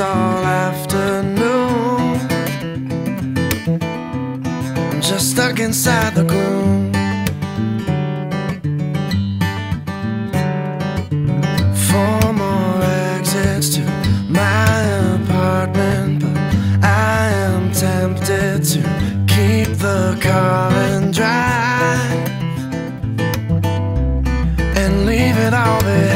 all afternoon. I'm just stuck inside the gloom. Four more exits to my apartment, but I am tempted to keep the car and drive and leave it all behind.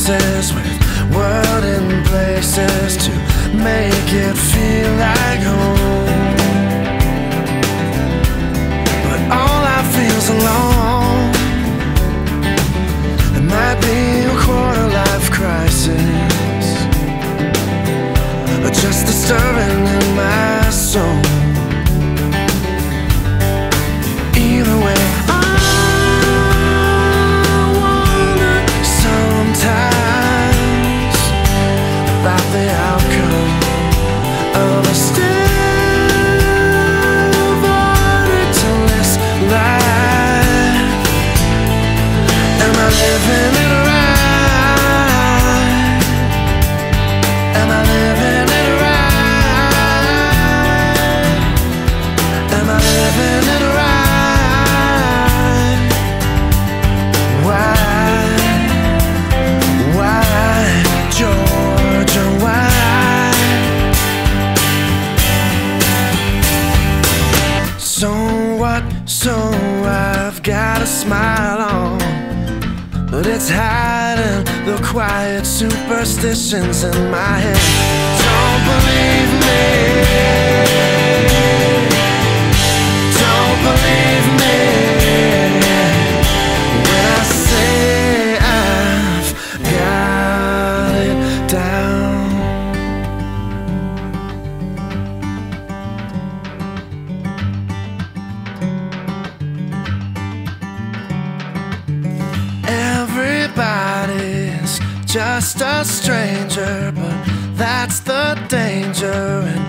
faces with world in places to make it feel like home. But all I feel is alone. It might be a quarter life crisis, or just disturbing in my soul. So I've got a smile on, but it's hiding the quiet superstitions in my head. Don't believe me. Don't believe just a stranger, but that's the danger.